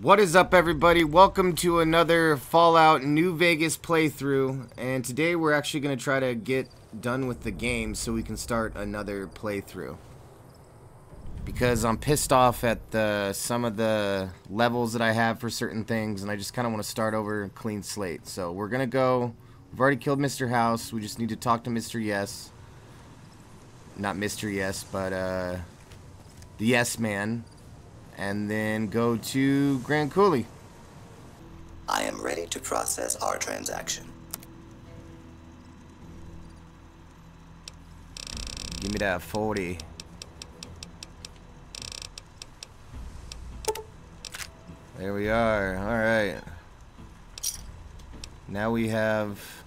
What is up, everybody? Welcome to another Fallout New Vegas playthrough. And today we're actually going to try to get done with the game so we can start another playthrough. Because I'm pissed off at the, some of the levels that I have for certain things, and I just kind of want to start over clean slate. So we're going to go... We've already killed Mr. House. We just need to talk to Mr. Yes. Not Mr. Yes, but uh, the Yes Man and then go to Grand Coulee. I am ready to process our transaction. Give me that 40. There we are. Alright. Now we have...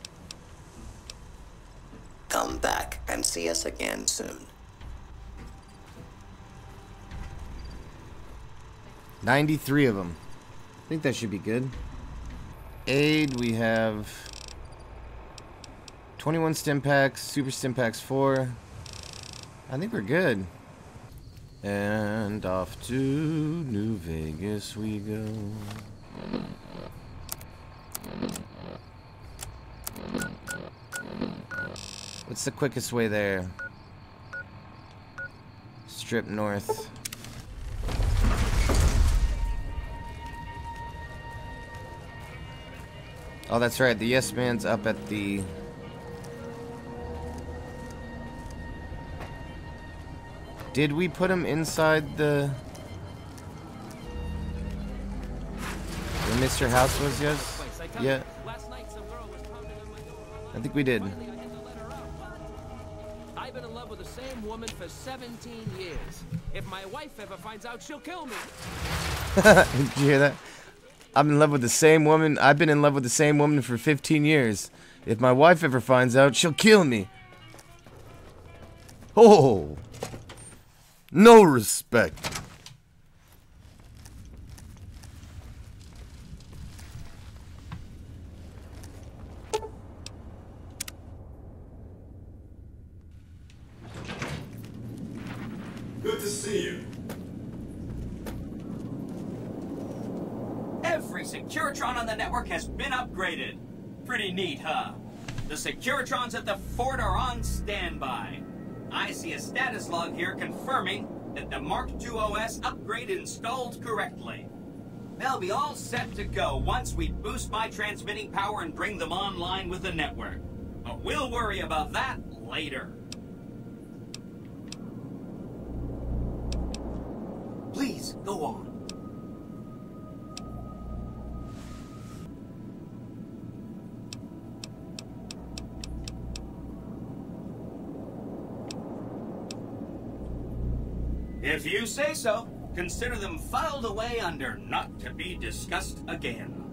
Come back and see us again soon. 93 of them. I think that should be good. Aid, we have 21 stim packs, super stim packs 4. I think we're good. And off to New Vegas we go. What's the quickest way there? Strip north. Oh, that's right. The Yes Man's up at the... Did we put him inside the... Where Mr. House was, yes? Yeah. I think we did. I've been in love with the same woman for 17 years. If my wife ever finds out, she'll kill me. Did you hear that? I'm in love with the same woman. I've been in love with the same woman for 15 years. If my wife ever finds out, she'll kill me. Oh. No respect. Good to see you. Every Securitron on the network has been upgraded. Pretty neat, huh? The Securitrons at the fort are on standby. I see a status log here confirming that the Mark II OS upgrade installed correctly. They'll be all set to go once we boost my transmitting power and bring them online with the network. But we'll worry about that later. Please, go on. If you say so, consider them filed away under not to be discussed again.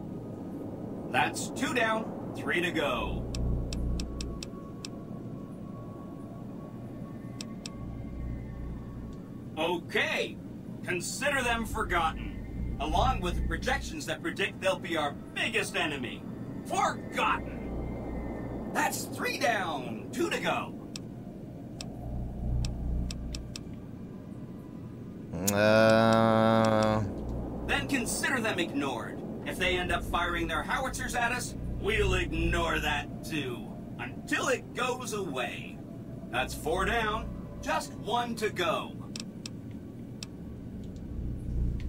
That's two down, three to go. Okay, consider them forgotten, along with the projections that predict they'll be our biggest enemy. Forgotten! That's three down, two to go. Uh, Then consider them ignored. If they end up firing their howitzers at us, we'll ignore that too. Until it goes away. That's four down, just one to go.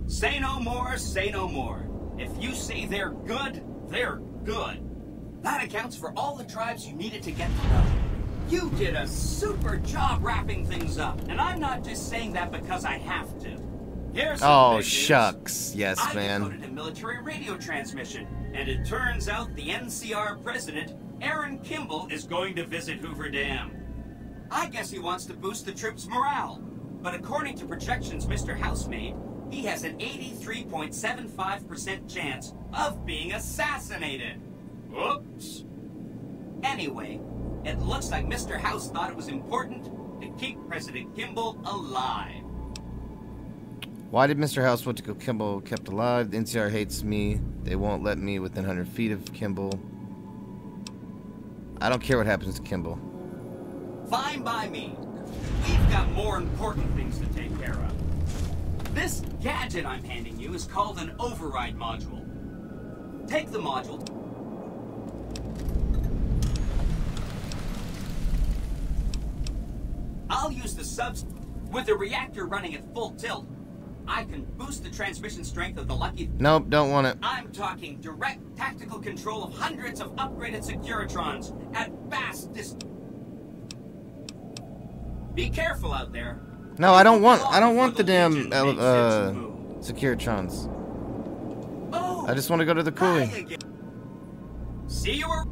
Say no more, say no more. If you say they're good, they're good. That accounts for all the tribes you needed to get to know. You did a super job wrapping things up, and I'm not just saying that because I have to. Here's oh, shucks. Yes, I man. decoded a military radio transmission, and it turns out the NCR president, Aaron Kimball, is going to visit Hoover Dam. I guess he wants to boost the troops' morale, but according to projections Mr. House made, he has an 83.75% chance of being assassinated. Oops. Anyway, it looks like Mr. House thought it was important to keep President Kimball alive. Why did Mr. House want to go Kimball kept alive? The NCR hates me. They won't let me within 100 feet of Kimball. I don't care what happens to Kimball. Fine by me. We've got more important things to take care of. This gadget I'm handing you is called an override module. Take the module. I'll use the subs. With the reactor running at full tilt, I can boost the transmission strength of the Lucky. Nope, don't want it. I'm talking direct tactical control of hundreds of upgraded Securitrons at vast distance. Be careful out there. No, I don't want. I don't want the The damn uh, uh. Securitrons. Oh, I just want to go to the coolie. See you.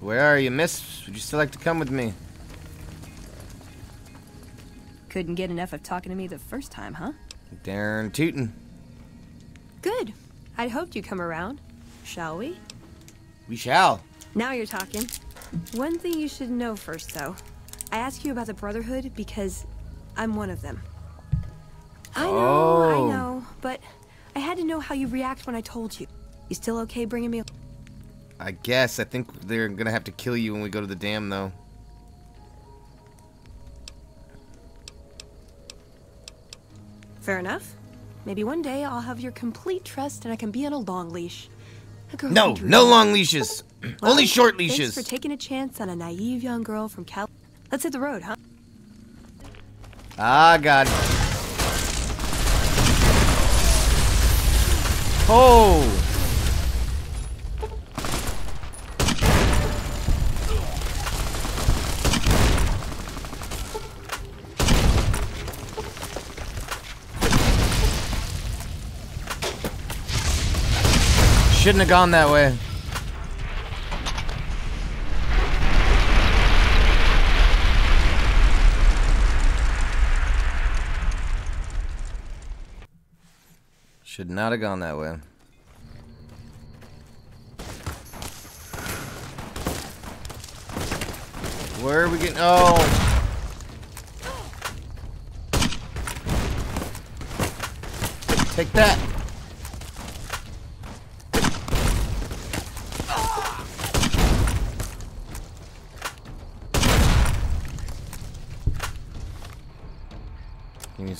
Where are you, miss? Would you still like to come with me? Couldn't get enough of talking to me the first time, huh? Darn tootin'. Good. I'd hoped you'd come around. Shall we? We shall. Now you're talking. One thing you should know first, though. I ask you about the Brotherhood because I'm one of them. I know, Oh. I know, but I had to know how you react when I told you. You still okay bringing me? I guess. I think they're gonna have to kill you when we go to the dam, though. Fair enough. Maybe one day I'll have your complete trust and I can be on a long leash. A No, no long leashes. Well, Only short Thanks leashes. for taking a chance on a naive young girl from Cal. Let's hit the road, huh? Ah, God. Oh. Shouldn't have gone that way. Should not have gone that way. Where are we getting? Oh. Take that.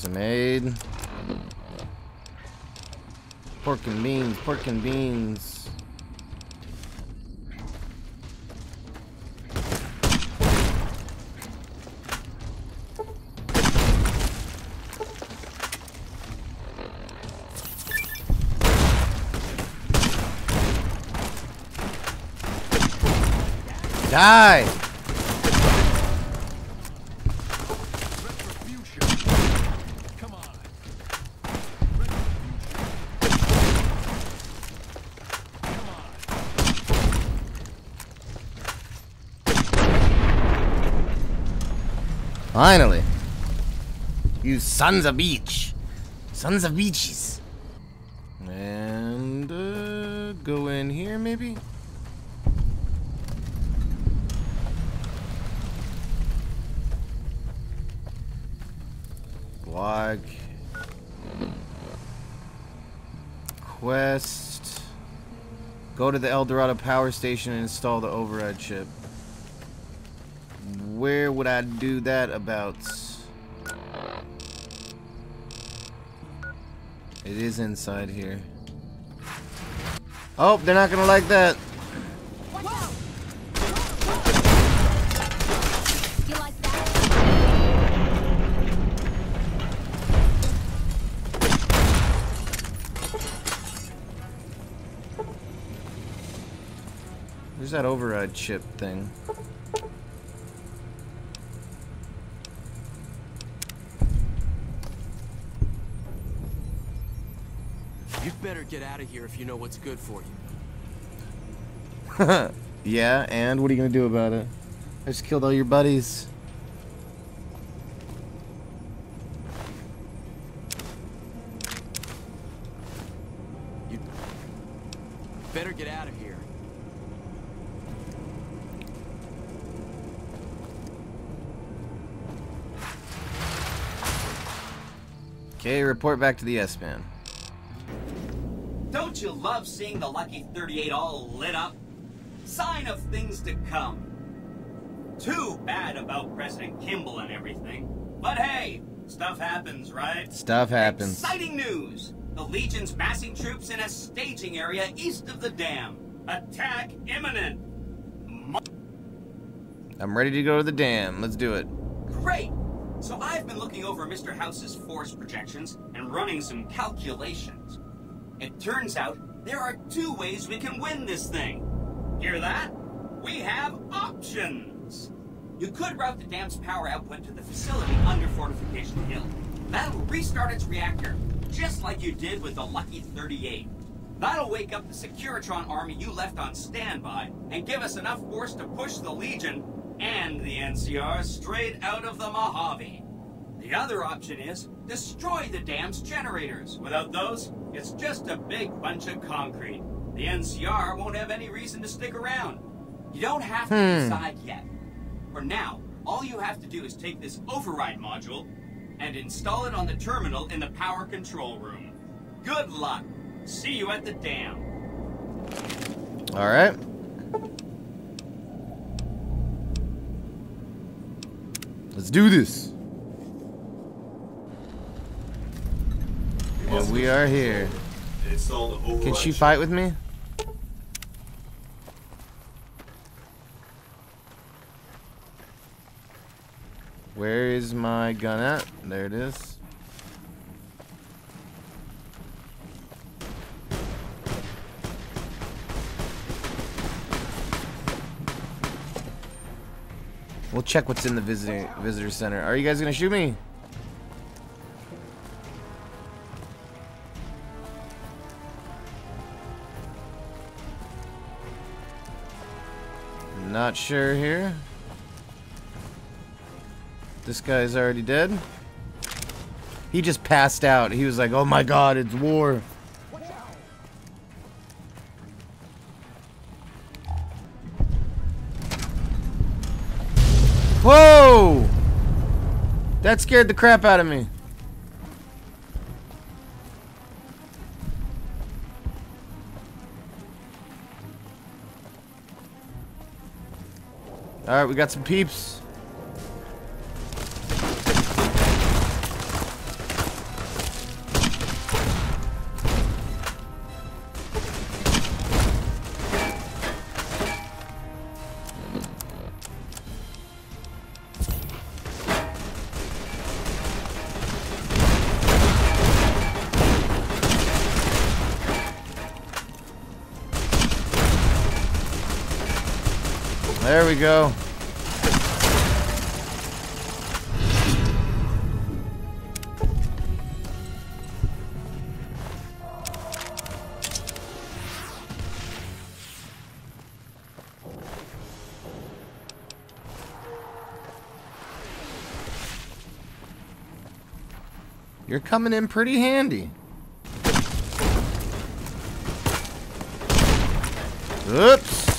Some aid. Pork and beans, pork and beans. Die! Come on. Finally. Sons of beach. Sons of beaches. And uh, go in here maybe? Blog. Quest. Go to the El Dorado power station and install the override chip. Where would I do that about? It is inside here. Oh, they're not gonna like that. Where's that override chip thing? Get out of here if you know what's good for you. yeah, and what are you gonna do about it? I just killed all your buddies. You better get out of here. Okay, report back to the Yes Man. Don't you love seeing the Lucky 38 all lit up? Sign of things to come. Too bad about President Kimball and everything. But hey, Stuff happens, right? Stuff happens. Exciting news! The Legion's massing troops in a staging area east of the dam. Attack imminent! I'm ready to go to the dam. Let's do it. Great! So I've been looking over Mr. House's force projections and running some calculations. It turns out there are two ways we can win this thing. Hear that? We have options. You could route the dam's power output to the facility under Fortification Hill. That'll restart its reactor, just like you did with the Lucky 38. That'll wake up the Securitron army you left on standby and give us enough force to push the Legion and the NCR straight out of the Mojave. The other option is destroy the dam's generators. Without those, it's just a big bunch of concrete. The NCR won't have any reason to stick around. You don't have to Hmm. decide yet. For now, all you have to do is take this override module and install it on the terminal in the power control room. Good luck. See you at the dam. All right. Let's do this. And we are here. Can she fight with me? Where is my gun at? There it is. We'll check what's in the visitor visitor center. Are you guys gonna shoot me? Not sure here. This guy's already dead. He just passed out. He was like, "Oh my God, it's war." Whoa! That scared the crap out of me. All right, we got some peeps. Go. You're coming in pretty handy. Oops.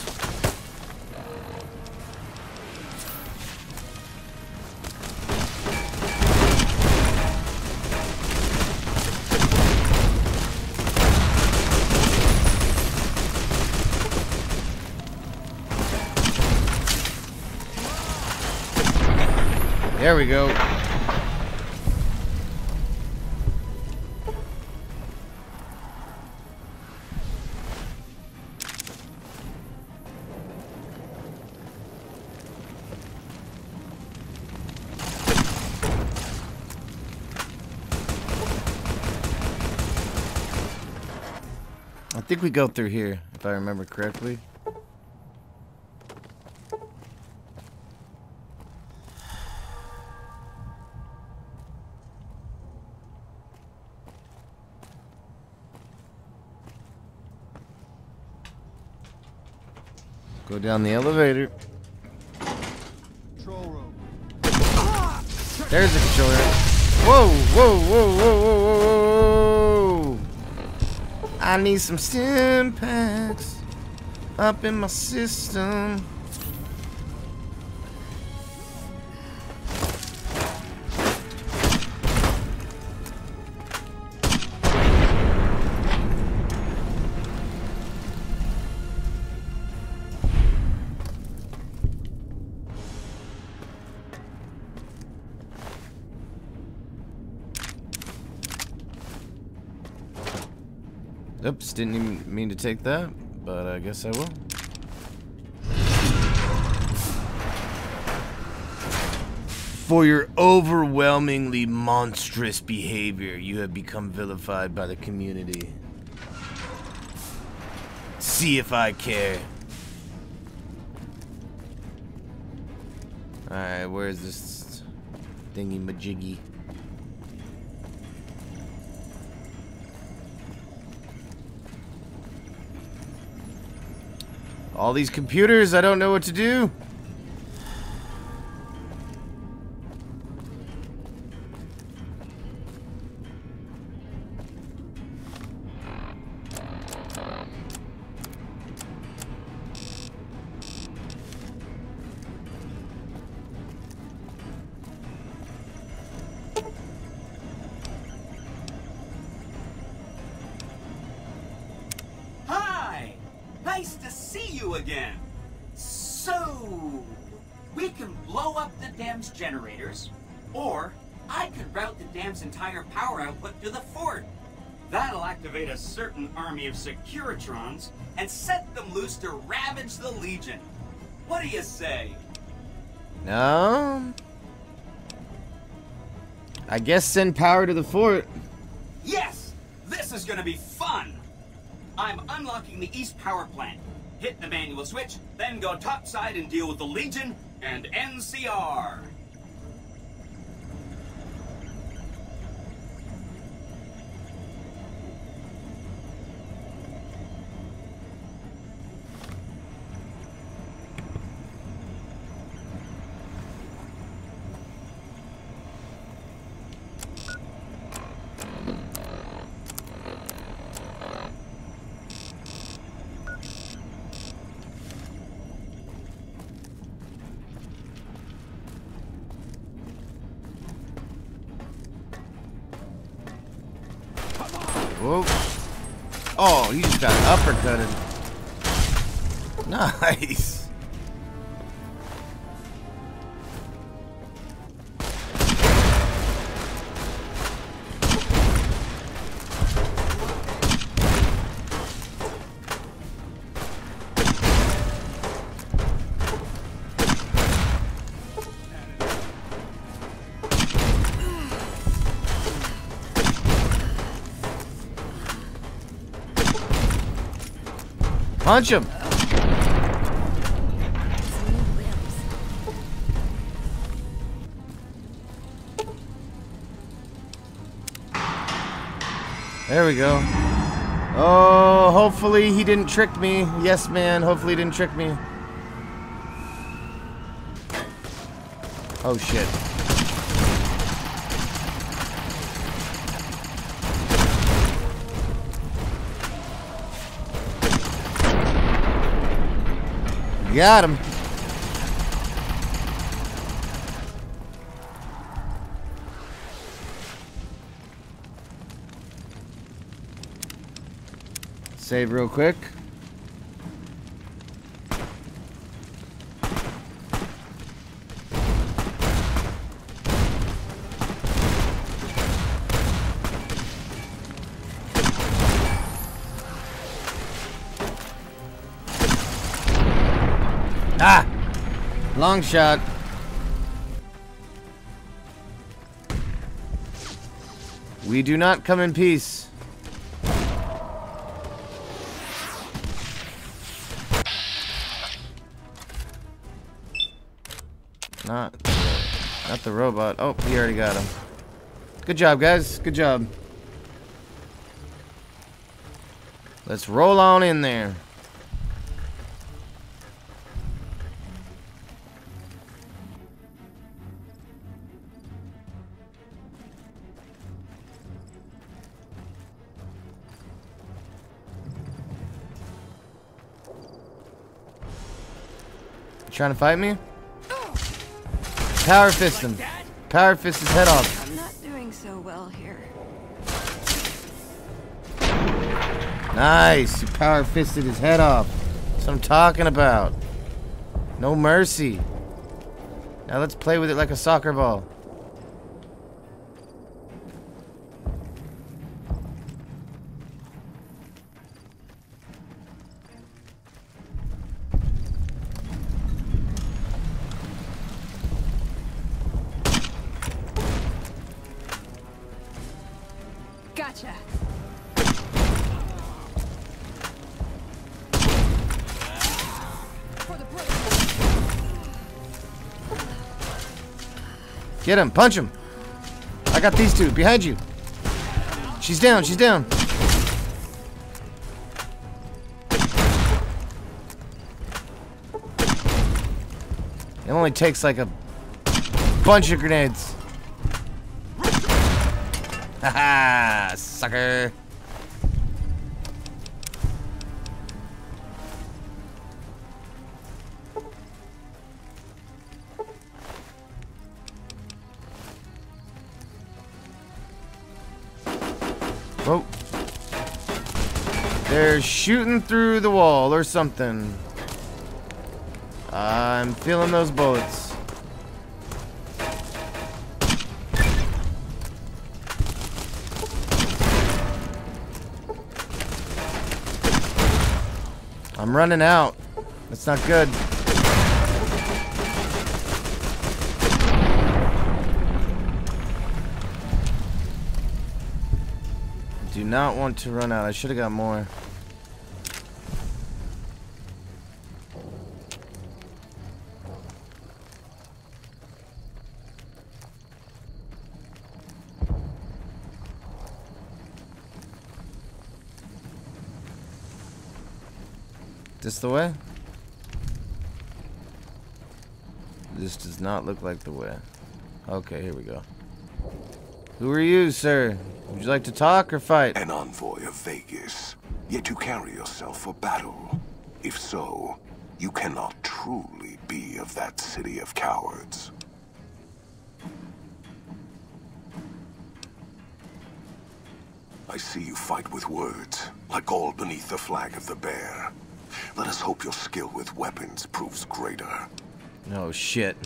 We go. I think we go through here, if I remember correctly. Down the elevator. There's the controller. Whoa, whoa, whoa, whoa, whoa, whoa, whoa. I need some stim packs up in my system. Mean to take that, but I guess I will. For your overwhelmingly monstrous behavior, you have become vilified by the community. See if I care. Alright, where's this thingy majiggy? All these computers, I don't know what to do. The Legion. What do you say? No. I guess send power to the fort. Yes! This is gonna be fun! I'm unlocking the East Power Plant. Hit the manual switch, then go topside and deal with the Legion and NCR. Whoa. Oh, he just got uppercutted. Nice. Punch him. There we go. Oh, hopefully he didn't trick me. Yes, man. Hopefully he didn't trick me. Oh, shit. Got him. Save real quick. Long shot. We do not come in peace. Not, not the robot. Oh, he already got him. Good job, guys. Good job. Let's roll on in there. You trying to fight me? Power fist him. Power fist his head off. I'm not doing so well here. Nice. You power fisted his head off. That's what I'm talking about. No mercy. Now let's play with it like a soccer ball. Get him. Punch him. I got these two. Behind you. She's down. She's down. It only takes like a bunch of grenades. Haha, sucker. Oh. They're shooting through the wall or something. I'm feeling those bullets. I'm running out. That's not good. Not want to run out. I should have got more. This the way? This does not look like the way. Okay, here we go. Who are you, sir? Would you like to talk or fight? An envoy of Vegas, yet you carry yourself for battle. If so, you cannot truly be of that city of cowards. I see you fight with words, like all beneath the flag of the bear. Let us hope your skill with weapons proves greater. No shit.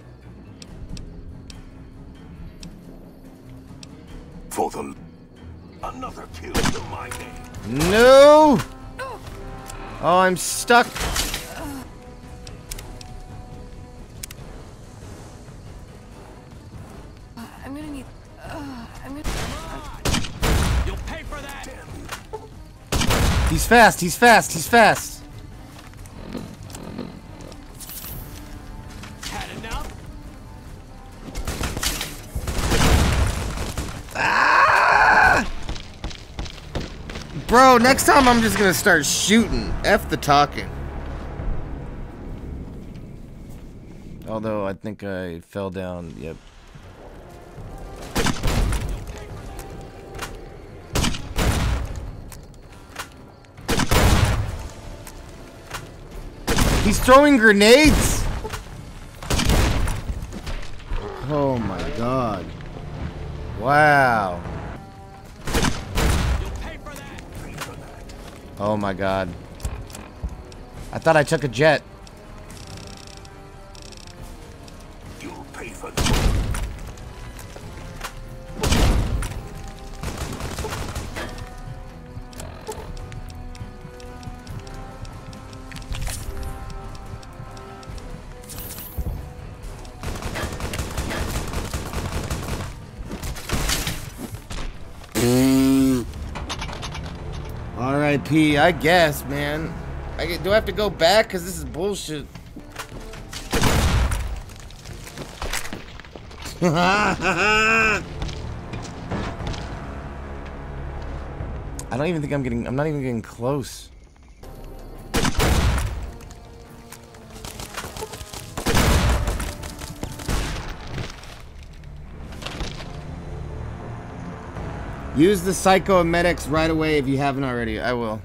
The... Another kill to my name. No! Oh, I'm stuck. I'm gonna need. Uh, I'm gonna. You'll pay for that. He's fast, he's fast, he's fast. Bro, next time I'm just gonna start shooting. F the talking. Although I think I fell down. Yep. He's throwing grenades. Oh my god. Wow. Oh my god. I thought I took a jet. R.I.P. I guess, man. I get, do I have to go back? Because this is bullshit. I don't even think I'm getting... I'm not even getting close. Use the psychomedics right away if you haven't already. I will.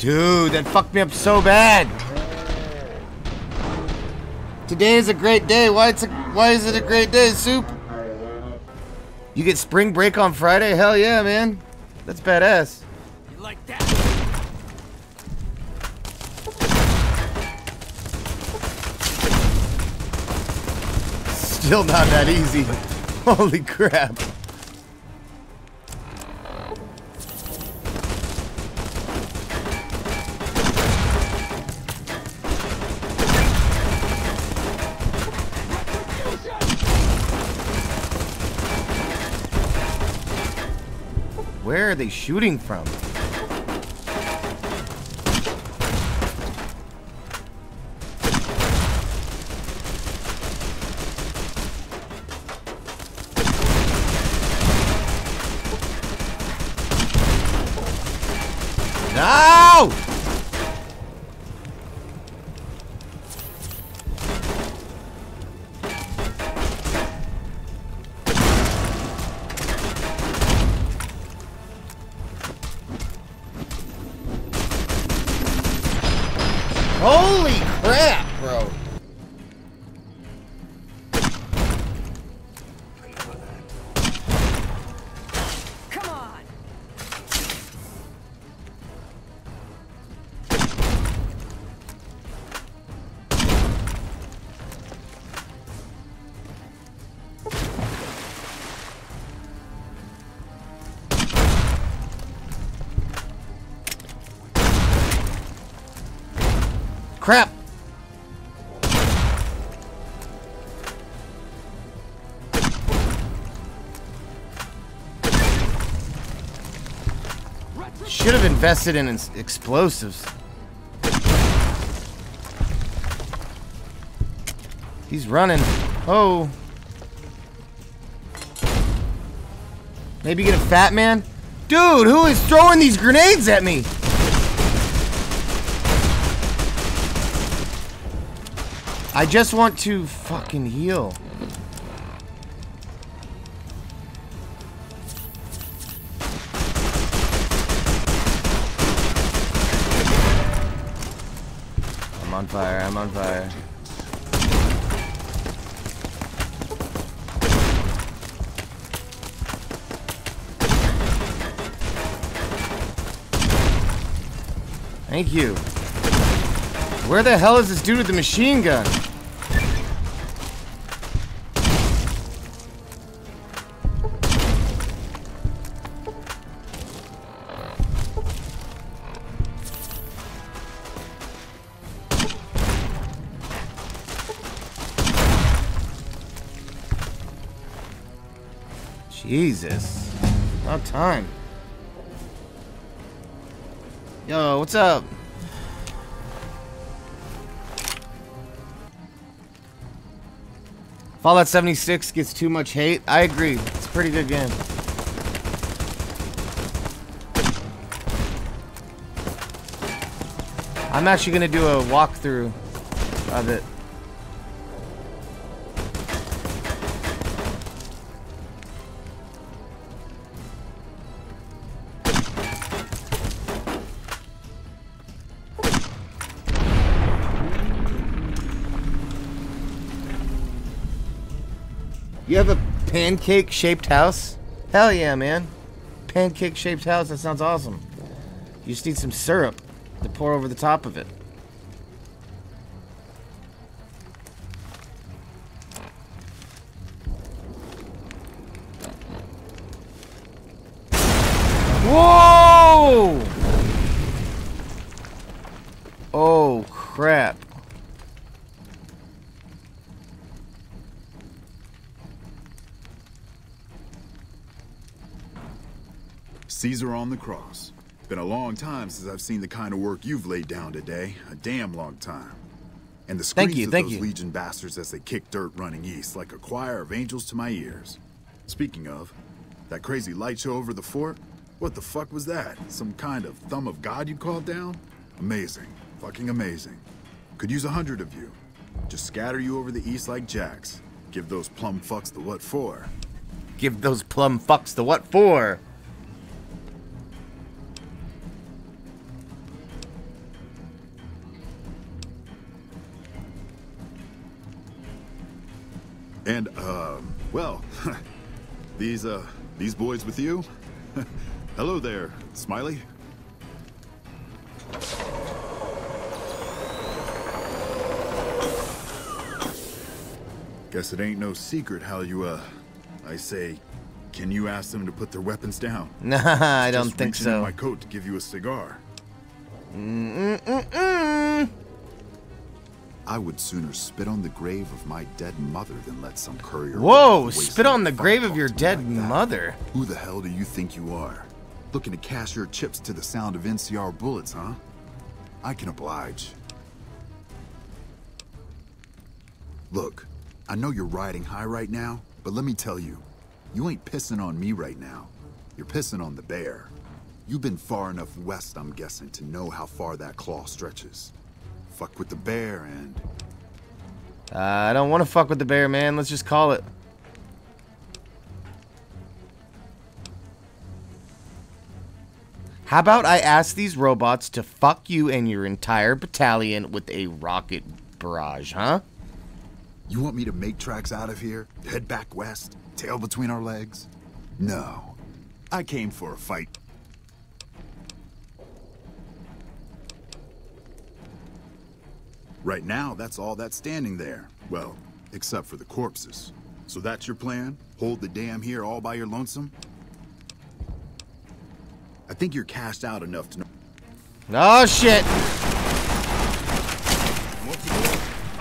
Dude, that fucked me up so bad. Today is a great day. Why it's a, why is it a great day, Soup? You get spring break on Friday? Hell yeah, man. That's badass. You like that? Still not that easy. Holy crap. Where are they shooting from? Should have invested in explosives. He's running. Oh. Maybe get a fat man? Dude, who is throwing these grenades at me? I just want to fucking heal. Fire, I'm on fire. Thank you. Where the hell is this dude with the machine gun? Jesus. About time. Yo, what's up? Fallout 76 gets too much hate. I agree. It's a pretty good game. I'm actually going to do a walkthrough of it. Have a pancake shaped house? Hell yeah, man. Pancake shaped house, that sounds awesome. You just need some syrup to pour over the top of it. Whoa! Oh, crap. Caesar on the cross. Been a long time since I've seen the kind of work you've laid down today. A damn long time. And the Thank screams you, of thank those you. Legion bastards as they kick dirt running east like a choir of angels to my ears. Speaking of, that crazy light show over the fort? What the fuck was that? Some kind of thumb of God you called down? Amazing. Fucking amazing. Could use a hundred of you. Just scatter you over the east like jacks. Give those plum fucks the what for. Give those plum fucks the what for? And, um, well, these, uh, these boys with you? Hello there, Smiley. Guess it ain't no secret how you, uh, I say, can you ask them to put their weapons down? Nah, I don't think so. my coat to give you a cigar. Mm-mm-mm. I would sooner spit on the grave of my dead mother than let some courier. Whoa, spit on the grave of your dead like mother. Who the hell do you think you are? Looking to cash your chips to the sound of NCR bullets, huh? I can oblige. Look, I know you're riding high right now, but let me tell you, you ain't pissing on me right now. You're pissing on the bear. You've been far enough west, I'm guessing, to know how far that claw stretches. Fuck with the bear and Uh, I don't want to fuck with the bear, man. Let's just call it. How about I ask these robots to fuck you and your entire battalion with a rocket barrage, huh? You want me to make tracks out of here? Head back west? Tail between our legs? No. I came for a fight. Right now, that's all that's standing there. Well, except for the corpses. So that's your plan? Hold the dam here all by your lonesome? I think you're cashed out enough to know. Oh shit!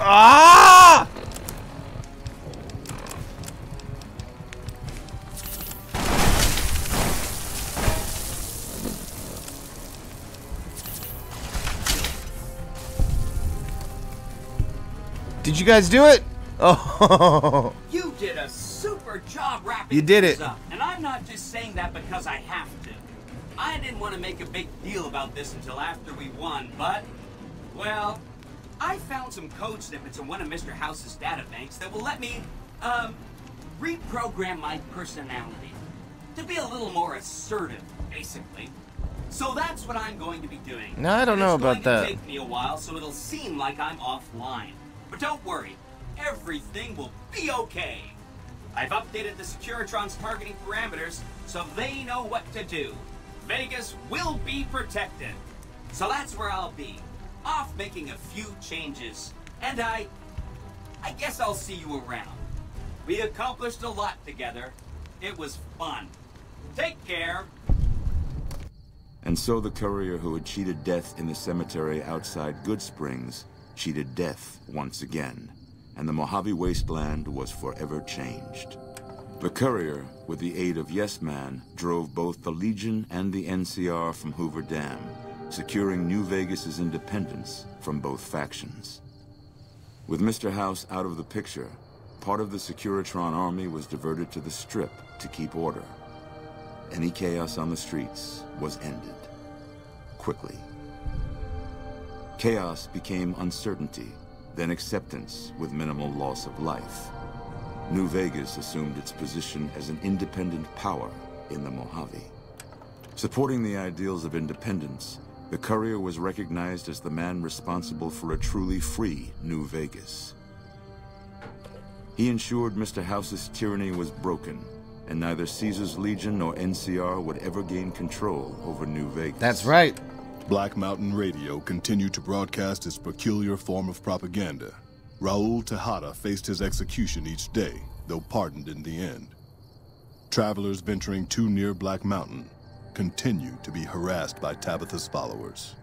Ah! Did you guys do it? Oh, You did a super job wrapping You did it. up. And I'm not just saying that because I have to. I didn't want to make a big deal about this until after we won, but, well, I found some code snippets in one of Mr. House's databanks that will let me, um, reprogram my personality to be a little more assertive, basically. So that's what I'm going to be doing. No, I don't And know it's about going to that. take me a while, so it'll seem like I'm offline. But don't worry, everything will be okay. I've updated the Securitron's targeting parameters so they know what to do. Vegas will be protected. So that's where I'll be. Off making a few changes. And I. I guess I'll see you around. We accomplished a lot together. It was fun. Take care. And so the courier who had cheated death in the cemetery outside Goodsprings cheated death once again, and the Mojave wasteland was forever changed. The courier, with the aid of Yes Man, drove both the Legion and the NCR from Hoover Dam, securing New Vegas's independence from both factions. With Mr. House out of the picture, part of the Securitron army was diverted to the Strip to keep order. Any chaos on the streets was ended. Quickly. Chaos became uncertainty, then acceptance with minimal loss of life. New Vegas assumed its position as an independent power in the Mojave. Supporting the ideals of independence, the courier was recognized as the man responsible for a truly free New Vegas. He ensured Mr. House's tyranny was broken, and neither Caesar's Legion nor NCR would ever gain control over New Vegas. That's right. Black Mountain Radio continued to broadcast its peculiar form of propaganda. Raul Tejada faced his execution each day, though pardoned in the end. Travelers venturing too near Black Mountain continued to be harassed by Tabitha's followers.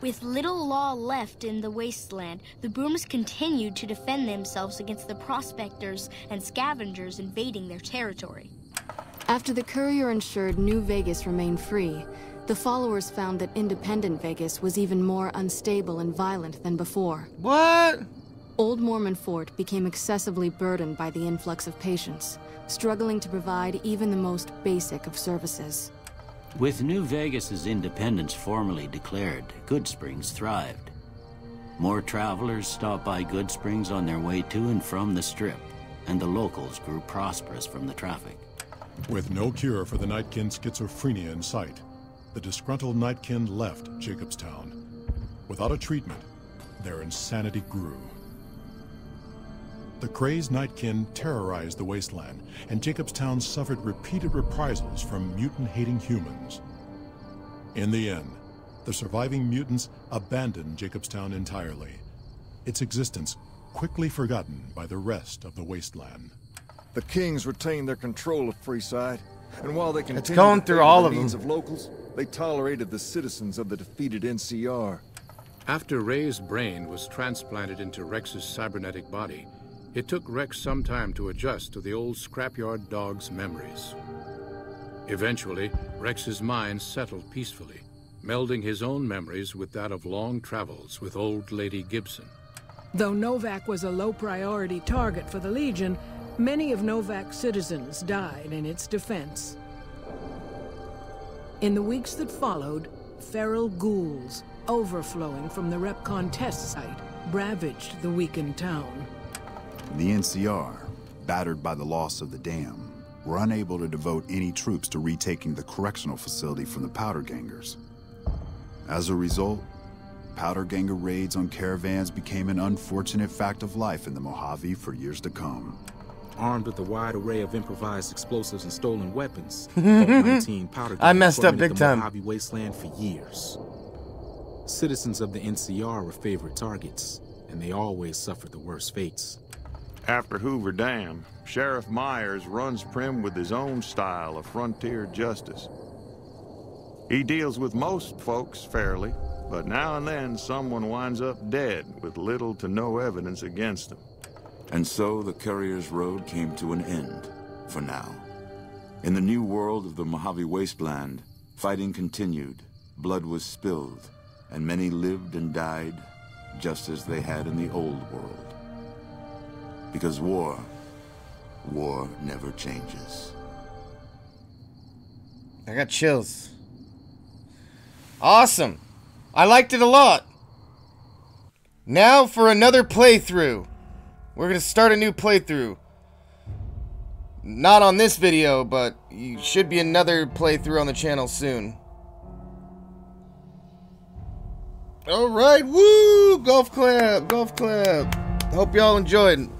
With little law left in the wasteland, the Boomers continued to defend themselves against the prospectors and scavengers invading their territory. After the courier ensured New Vegas remained free, the followers found that independent Vegas was even more unstable and violent than before. What? Old Mormon Fort became excessively burdened by the influx of patients, struggling to provide even the most basic of services. With New Vegas's independence formally declared, Goodsprings thrived. More travelers stopped by Goodsprings on their way to and from the Strip, and the locals grew prosperous from the traffic. With no cure for the Nightkin schizophrenia in sight, the disgruntled Nightkin left Jacobstown. Without a treatment, their insanity grew. The crazed Nightkin terrorized the wasteland, and Jacobstown suffered repeated reprisals from mutant-hating humans. In the end, the surviving mutants abandoned Jacobstown entirely, its existence quickly forgotten by the rest of the wasteland. The Kings retained their control of Freeside, and while they continued going to through favor all the of needs them. of locals, they tolerated the citizens of the defeated NCR. After Rey's brain was transplanted into Rex's cybernetic body, it took Rex some time to adjust to the old scrapyard dog's memories. Eventually, Rex's mind settled peacefully, melding his own memories with that of long travels with old Lady Gibson. Though Novak was a low priority target for the Legion, many of Novak's citizens died in its defense. In the weeks that followed, feral ghouls, overflowing from the REPCONN test site, ravaged the weakened town. The NCR, battered by the loss of the dam, were unable to devote any troops to retaking the correctional facility from the Powder Gangers. As a result, Powder Ganger raids on caravans became an unfortunate fact of life in the Mojave for years to come. Armed with a wide array of improvised explosives and stolen weapons, Vault 19 powder I messed up big time. Mojave wasteland for years. Citizens of the NCR were favorite targets, and they always suffered the worst fates. After Hoover Dam, Sheriff Meyers runs Primm with his own style of frontier justice. He deals with most folks fairly, but now and then someone winds up dead with little to no evidence against them. And so the Courier's Road came to an end, for now. In the new world of the Mojave Wasteland, fighting continued, blood was spilled, and many lived and died just as they had in the old world. Because war, war never changes. I got chills. Awesome. I liked it a lot. Now for another playthrough. We're going to start a new playthrough. Not on this video, but you should be another playthrough on the channel soon. Alright, woo! Golf clap, golf clap. Hope y'all enjoyed.